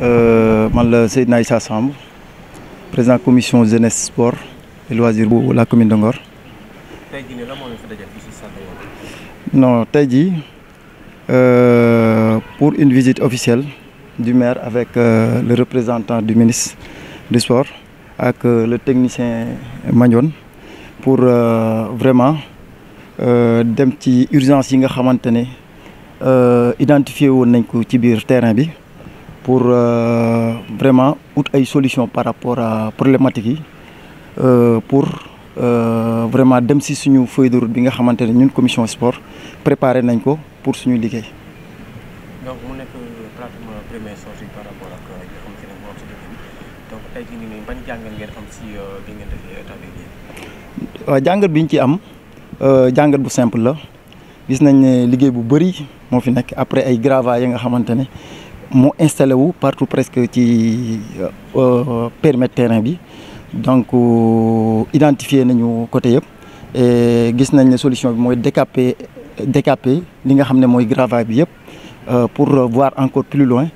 man la Seydina Issa Samb président commission jeunesse sport et loisir bu la commune de Ngor. tey jii nii lan moo leen fi dajal fii si Stade non tey jii pour une visite officielle du maire avec euh, le représentant du ministre du sport ak euh, le technicien Magnon pour euh, vraiment dem ci urgence yi nga xamante ne identifié woon nañ ko ci biir terrain bi pour vraiment ut ay solution par rapport à problématique yi pour vraiment dem si suñu feuille de route bi nga xamante ne ñun commission sport préparé nañ ko pour suñu liggéey. donc mu nekk pratiquement première sortie par rapport ak li nga xamante ne moo am si dëkk bi donc tey jii nii ban jàngat ngeen am si bi ngeen defee état bi waaw jàngat bi ñu ci am jàngat bu simple la. Gis nañ ne liggéey bu bëri moo fi nekk après ay gravats yi nga xamante ne moo installé wu partout presque ci périmètre terrain bi donc identifier nañu côté yëpp et gis nañ ne solution bi mooy décaper décaper li nga xam ne mooy gravats bi yëpp pour voir encore plus loin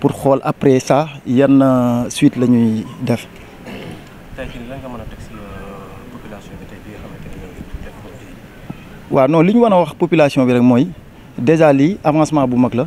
pour xool après ça yan suite la ñuy def. tey jii lan nga mën a teg si population bi tey bi nga xamante ne ñoo ngi def ko fii? waaw non li ñu war a wax population bi rek mooy déjà lii avancement bu mag la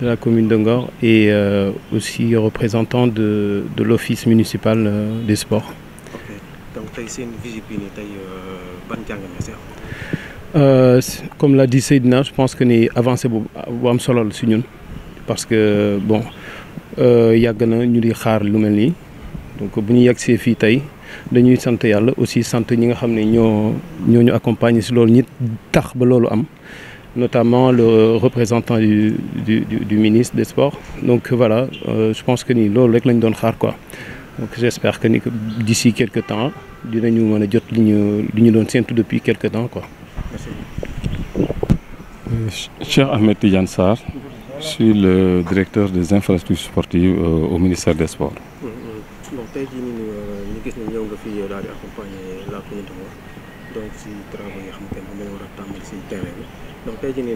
de la commune de Ngor et euh, aussi représentant de, de l'office municipal euh, des sports. Euh, comme l'a dit Seydina je pense que ni avancé bu bu am solo la si ñun. Parce que bon yàgg na ñu di xaar lu mel nii. Donc bu ñu yegsee fii tey dañuy sant yàlla aussi sant ñi nga xam ne ñoo ñoo ñu accompagner si loolu ñi tax ba loolu am notamment le représentant du du du, du ministre des sports donc voilà euh, je pense que ni loolu rek lañ doon xaar quoi donc j'espère que ni d'ici quelque temps dinañu mën a jot li ñu li ñu doon séntu depuis quelque temps quoi. merci. Cheikh Ahmed Tidiane Sarr, je suis le directeur des infrastructures sportives euh, au ministère des Sports. donc tey jii nii ñu gis ne ñëw nga fi daal di accompagner la commune de Ngor donc si travaux yi nga xamante ne moom la ñu war a tàmbali si terrain bi donc jii nii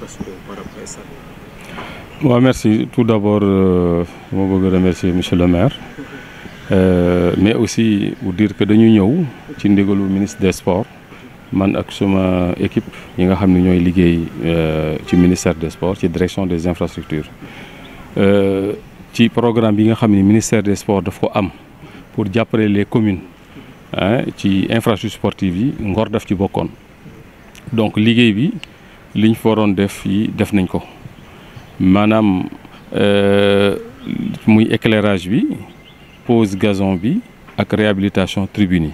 rassurer par rapport merci. Tout d'abord, euh, je veux remercier Monsieur le maire, Euh, mais aussi vous dire que dañu ñëw ci ndigalu ministre des Sports. Man ak suma équipe yi euh, ministère des Sports ci direction des infrastructures. Euh, ci programme bi nga xam ministère des Sports daf ko pour jàppale les communes ci infrastructure sportive yi Ngor donc bi liñ def euh, éclairage bi pose gazon bi ak réhabilitation tribune yi.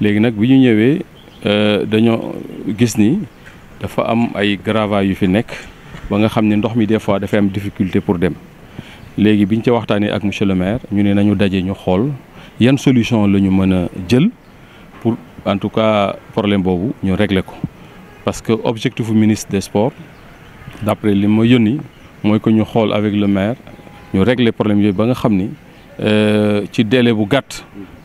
Léegi nag bi euh, gis ni dafa am ay gravats yu fi ba nga des fois am difficulté pour dem. Biñ ak monsieur le maire ñu ne nañu ñu yan solution la ñu mën a jël pour en tout cas problème boobu ñu régler ko. Parce que objectif ministre des sports d'après li ma yónni mooy que ñu xool avec le maire ñu régler problème yooyu ba nga xam ni euh, ci délai bu gàtt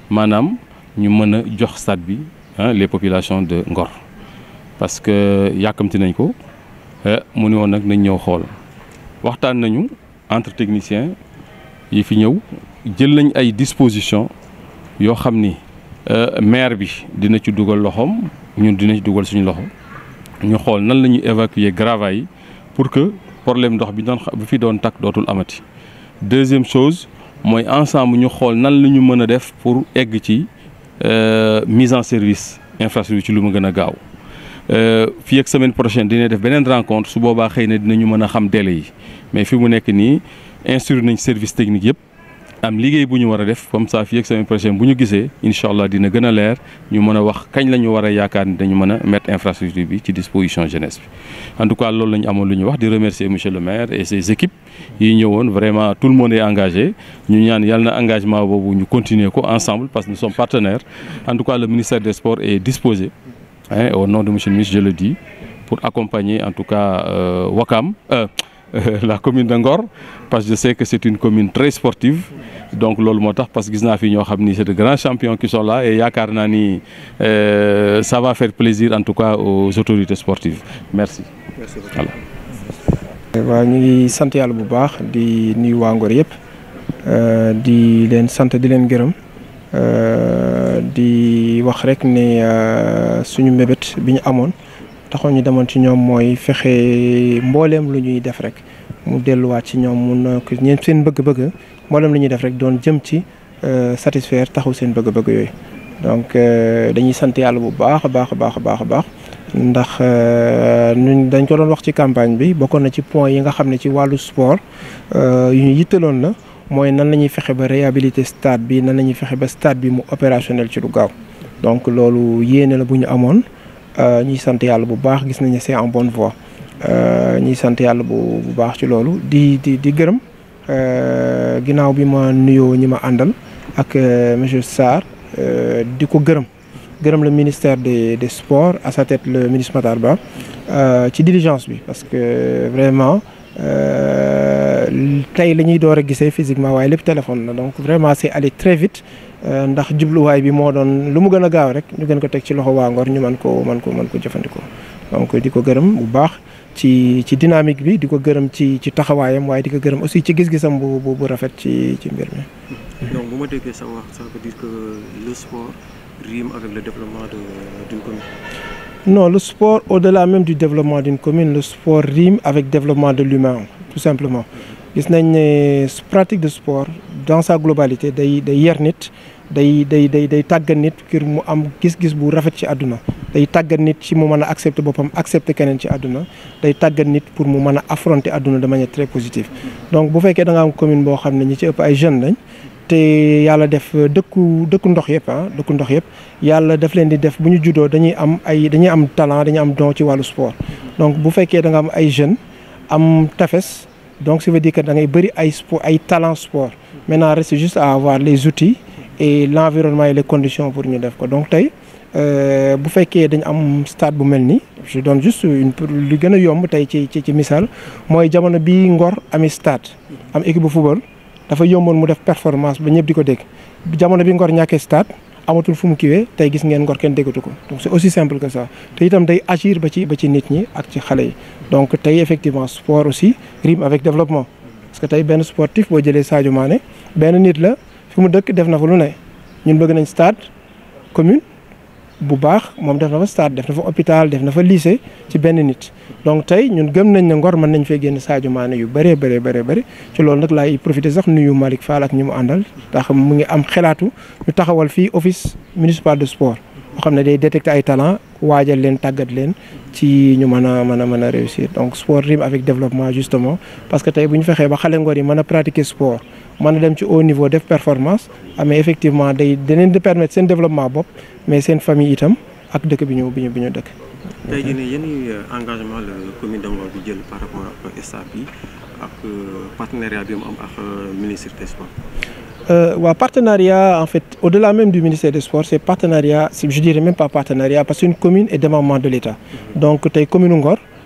maanaam ñu mën a jox stade bi ah les populations de Ngor. Parce que yàkkamti nañ ko eh, mu ne woon nag nañ ñëw xool. Waxtaan nañu entre techniciens yi fi ñëw jël nañ ay dispositions yoo xam ni euh, maire bi dina pour que problème ndox bi doon bi fi doon takk deuxième chose mooy ensemble ñu xool pour egg ci euh, mise en service infrastructure ci lu mu Euh, semaine prochaine dina def beneen rencontre su boobaa xëy mais fi mu nekk service technique am liggéey bu ñu war a def comme ça fii ak semaine prochaine bu ñu gisee incha allah dina gën a leer ñu mën a wax kañ la ñu war a yaakaar dañu mën a mettre infrastructure bi ci disposition jeunesse bi. En tout cas loolu la amoon lu ñu wax monsieur le maire et ses équipes yi ñëwoon vraiment tout le monde engagé. Ñu ñaan yàlla na engagement boobu ñu ensemble parce que nous sommes partenaires. En tout cas le ministère des sports est disposé hein, au nom de monsieur le ministre je le dis pour accompagner en tout cas euh, Wakam euh, la commune de Ngor parce que je sais que c'est une commune très sportive donc loolu moo tax parce que gis naa fi ñoo xam ni c'est de grands champions qui sont là et yaakaar naa ni ça va faire plaisir en tout cas aux autorités sportives merci. merci beaucoup. voilà. waaw ñu ngi sant yàlla bu baax di nuyu waa Ngor yëpp di leen sant di leen gërëm di wax rek ne suñu mbébét bi ñu amoon. Taxoon ñu demoon ci ñoom mooy fexe mbooleem lu ñuy def rek mu delluwaat ci ñoom mun ko ñeen seen bëgg-bëgg mbooleem lu ñuy def rek doon jëm ci satisfaire taxaw seen bëgg-bëgg yooyu. Donc dañuy sant yàlla bu baax a baax a baax a baax a baax ndax ñun dañ ko doon wax ci campagne bi bokkoon na ci point yi nga xam ne ci wàllu sport yu ñu yittaloon la mooy nan la ñuy fexe ba réhabiliter stade bi nan la ñuy fexe ba stade bi mu opérationnel ci lu gaaw. Donc loolu yéene la bu ñu amoon ñuy sant yàlla bu baax gis nañu c'est en bonne voie. Ñuy sant yàlla bu bu baax ci loolu. Di di di gërëm ginnaaw bi ma nuyoo ñi ma àndal ak monsieur Sarr di ko gërëm. Gërëm le ministère des des sports à sa tête le ministre Matar Ba ci diligence bi. Parce que vraiment tey la ñuy door a gisee physiquement waaye lépp téléphone la donc vraiment c'est allé très vite ndax jubluwaay bi moo doon lu mu gën a gaaw rek ñu gën ko teg ci loxo waa Ngor ñu mën ko mën ko mën ko jëfandikoo donc di ko gërëm bu baax ci ci dynamique bi di ko gërëm ci ci taxawaayam waaye di ko gërëm aussi ci gis-gisam bu bu rafet ci ci mbir mi. donc bu ma déggee sa wax ça veut dire que le sport rime avec le développement d'une commune. non le sport au-delà même du développement d'une commune le sport rime avec développement de l'humain tout simplement. Gis pratique de sport dans sa globalité day day yar nit day day day day tàggat nit gis-gis bu rafet ci àdduna. Day tàggat nit ci mu mën a accepter boppam accepter keneen ci àdduna. Day tàggat nit pour mu mën affronter àdduna de manière très positive. Donc bu fekkee da nga am commune boo xam ne ñi ci ëpp ay jeunes lañ te yàlla def dëkku dëkku ndox yëpp ah dëkku ndox yëpp yàlla daf leen di def bu ñu juddoo dañuy am ay dañuy am talent dañuy am don ci wàllu sport. Donc bu fekkee da nga am ay jeunes am tafes donc ça veut dire que da ngay bëri ay sport ay talent sport. Maintenant reste juste à avoir les outils et l'environnement et les conditions pour ñu def ko. Donc tey bu fekkee dañu am stade bu mel je donne juste une a yomb tey ci ci ci misaal jamono bi Ngor stade am équipe bu football dafa yomboon mu def performance ba ñëpp stade amatul fu mu kiwee tey gis ngeen Ngor kenn déggatu ko donc c'est aussi simple que ça te itam day agir ba ci ba ci nit ñi ak ci xale yi donc tey effectivement sport aussi rime avec développement parce que tey benn sportif boo jëlee Sadio Mané benn nit la fi dëkk def na fa lu ne ñun bëgg nañ stade commune bu baax moom def na fa stade def na fa hôpital def na fa lycée ci benn nit. Donc tey ñun gëm nañ ne Ngor mën nañ fee génn Sadio Mané yu bëree bëree bëree bëri. Ci loolu nag laay profité sax nuyu Malick Fall ak ñi mu àndal ndax mu ngi am xelaatu ñu taxawal fii office municipal de sport boo xam ne day détecter ay talent waajal leen tàggat leen ci ñu mën a mën a a réussir. Donc sport rime avec développement justement. Parce que tey bu ñu fexee ba xale Ngor yi mën a pratiquer sport mën a dem ci haut niveau def performance amee effectivement day daneen di permettre seen développement bopp mais seen famille itam ak dëkk bi ñu bi ñu bi ñu dëkk. tey jii nii yéen engagement la commune de Ngor bi jël par rapport ak stade bi ak partenariat bi mu am ak ministre des sports? waaw partenariat en fait au-delà même du ministère des sports c'est partenariat je dirais même pas partenariat parce qu'une commune est démembrement de l'État donc tey commune Ngor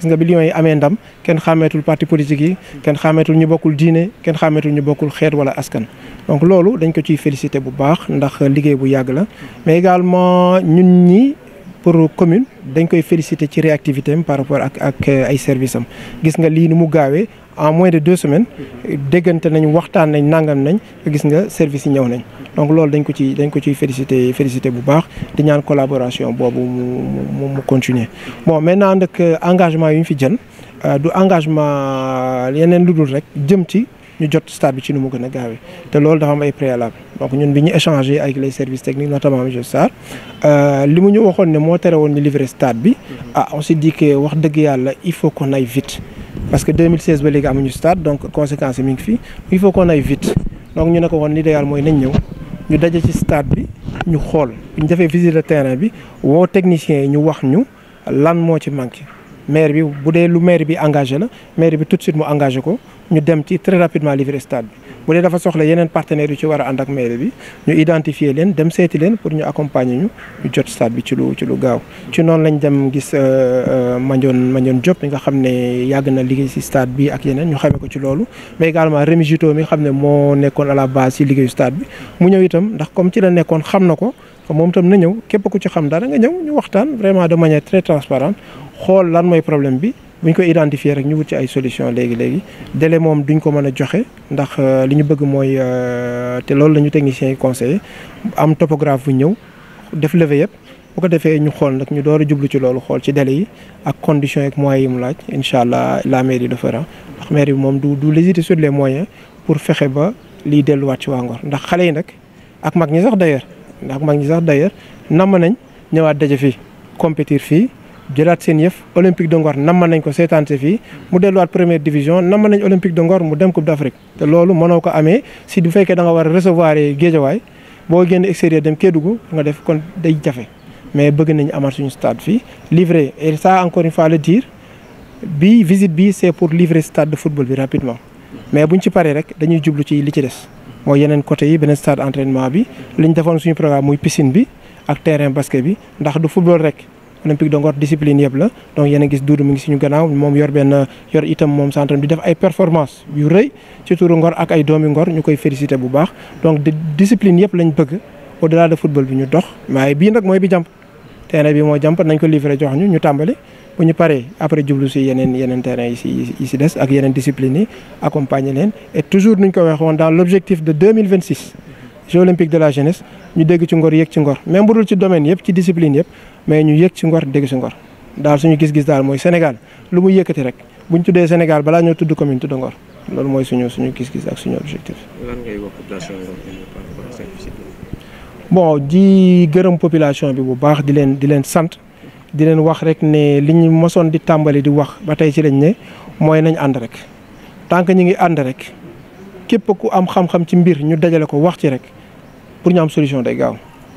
gis nga bi yi amee ndam kenn xàmmeetul parti politique yi kenn xàmmeetul ñu bokkul diine kenn xàmmeetul ñu bokkul xeet wala askan. Donc loolu dañ ko ciy féliciter bu baax ndax liggéey bu yàgg la. Mais également ñun ñi pour commune dañ koy féliciter ci réactivité am par rapport ak ak ay service am. Gis nga lii ni mu gaawee en moins de deux semaines déggante nañ waxtaan nañ nangam nañ gis nga service yi ñëw nañ. Donc loolu dañ ko ci dañ ko ciy félicité félicité bu baax di ñaan collaboration boobu mu mu continuer. Bon maintenant nag engagement yu ñu fi jël du engagement yeneen lu dul rek jëm ci ñu jot stade bi ci nu mu gën a gaawee. Te loolu dafa am ay préalable. Donc ñun bi ñu échangé avec les services techniques notamment monsieur Sarr li mu ñu waxoon ne moo tere woon ñu livrer stade bi ah on s'est dit que wax dëgg yàlla il faut qu'on aille vite. Parce que 2016 ba léegi amuñu stade donc conséquence mi ngi fi il faut qu'on aille vite. Donc ñu ne ko woon l'idéal mooy nañ ñëw ñu daje ci stade xool bu ñu defee visite de terrain bi woo techniciens wax ñu lan moo ci manqué. Bu dee lu maire bi engagé la maire bi tout de suite engagé dem ci très rapidement livrer stade bi bu dee dafa soxla yeneen partenaires yu ci war a ak maire bi ñu identifier leen dem seeti leen pour ñu accompagner ñu jot stade bi ci lu ci lu gaaw. Ci noonu lañ dem gis Mandione Mandione Diop mi nga xam ne yàgg na liggéey ci stade bi ak yeneen ñu xamee ko ci loolu. Mais également Rémi Juto mi xam ne moo nekkoon à la base si liggéeyu stade bi. Mu ñëw itam ndax comme ci la nekkoon xam na ko moom itam na ñëw képp ku ci xam dara nga ñëw ñu waxtaan vraiment de manière très transparente xool lan mooy problème bi bu ñu ko identifier rek solution léegi léegi délai moom duñ ko mën a joxe ndax li ñu bëgg mooy te loolu la ñu techniciens yi am topographe bu ñëw def levé yëpp. Bu ko defee la mairie le fera. Ndax mairie bi moom du du hésiter sur les moyens pour fexe ba delluwaat ci ndax xale jëlaat seen yëf olympique de Ngor namm nañ ko seetaante fii mu delluwaat première division namm nañ olympique de Ngor mu dem coupe d'Afrique. Te loolu mënoo ko amee si du fekkee da nga war a recevoir Guédiawaye boo génn extérieur dem Kédougou nga def kon day jafe. Mais bëgg nañu amaat suñu stade fii livrer et ça encore une fois le dire bi visite bi c'est pour livrer stade de football bi rapidement. Mais buñ ci paree rek dañuy jublu ci li ci des. Mooy yeneen côté yi beneen stade entraînement bi li ñu defoon suñu programme muy piscine bi ak terrain basket bi ndax du football rek olympique de Ngor discipline yëpp la. Donc yéen a gis Doudou mi ngi suñu gannaaw moom yor benn yor itam moom centre di def ay performance yu rëy ci turu Ngor ak ay doomi Ngor ñu koy féliciter bu baax. Donc discipline yëpp lañ bëgg au delà de football bi ñu dox. Waaye bii nag mooy bi jàmp. Terrain bi moo jàmp nañ ko livrer jox ñu ñu tàmbali. Bu ñu paree après jublu si yeneen yeneen terrain yi si yi si des ak yeneen discipline yi accompagner leen. Et toujours nuñ ko waxoon dans l'objectif de 2026 Jeux olympiques de la jeunesse ñu dégg ci Ngor yëg ci Ngor. Même bu dul ci domaine yëpp ci discipline yëpp mais ñu yëg ci Ngor dégg ci Ngor. Daal suñu gis-gis daal mooy Sénégal lu mu yëkkati rek buñ tuddee Sénégal balaa ñoo tudd commune tudd Ngor. Loolu mooy suñu suñu gis-gis ak suñu objectif. lan ngay wax population bon di gërëm population bi bu baax di leen di leen sant di leen wax rek ne li ñu mosoon di tàmbali di wax ba tey ci lañ ne mooy nañ ànd rek. Tant que ñu ngi ànd rek képp ku am xam-xam ci mbir ñu dajale ko wax ci rek pour ñu am solution day gaaw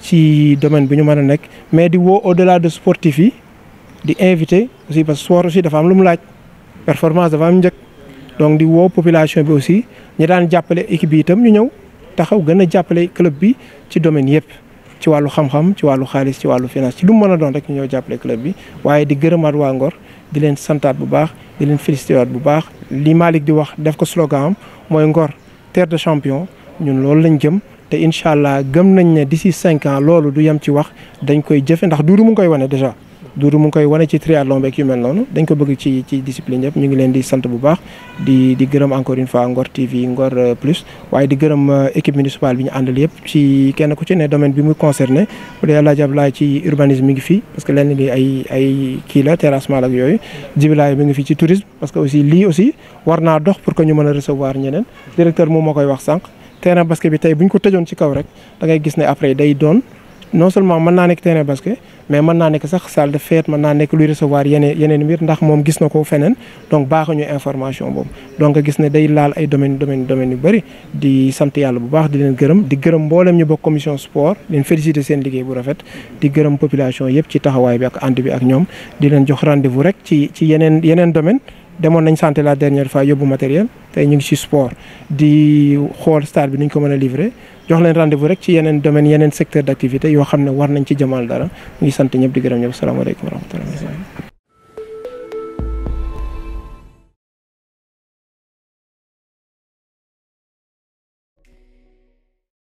ci domaine bi ñu mais di woo au-delà de sportif di invité aussi parce que aussi dafa performance dafa am njëkk. Donc di woo population aussi ñi daan jàppale équipe bi itam ñu ñëw taxaw gën a club bi ci domaine yëpp ci wàllu xam-xam ci wàllu xaalis ci wàllu finance ci lu mu mën a doon rek ñu ñëw jàppale club bi. Waaye di gërëmaat waa Ngor di leen santaat bu baax di li Malick di slogan am mooy terre de champion ñun loolu lañ jëm te incha allah gëm nañ ne d'ici cinq ans loolu du yem ci wax dañ koy jëfe ndax duuru mu ngi koy wane déjà. Duuru mu ngi koy wane ci triathlon beeg yu mel noonu dañ ko bëgg ci ci discipline yëpp. Ñu ngi leen di sant bu baax di di gërëm encore une fois Ngor TV Ngor plus waaye di gërëm équipe municipale bi ñu àndal yëpp ci kenn ku ci ne domaine bi muy concerné. Bu dee Alaaji Ablaye ci urbanisme mi ngi fii parce que lenn li ay ay kii la terrassement ak yooyu. Jibilaay mi ngi fii ci tourisme parce que aussi lii aussi war naa dox pour que ñu mën a recevoir ñeneen. Directeur moom moo koy wax sànq terrain basket bi tey bu ñu ko tëjoon ci kaw rek da ngay gis ne après day doon non seulement mën naa nekk terrain basket mais mën naa nekk sax salle de fête mën naa nekk luy recevoir yeneen yeneen ndax moom gis na ko feneen donc baaxuñu information boobu. donc gis ne day laal ay domaine domaine domaine yu bëri di sant yàlla bu baax di leen gërëm di gërëm mboolem ñu bokk commission sport leen féliciter seen liggéey bu rafet di gërëm population yëpp ci taxawaay bi ak ànd bi ak ñoom di leen jox rendez-vous rek ci ci yeneen yeneen domaine demoon nañ santé la dernière fois yóbbu matériel tey ñu ngi ci sport di xool stade bi nuñ ko mën a livrer. Jox leen rendez-vous rek ci yeneen domaine yeneen secteur d'activité yoo xam ne war nañ ci jëmal dara. Ñu ngi sant ñëpp di gërëm ñëpp. Salaamaaleykum wa rahmatulah.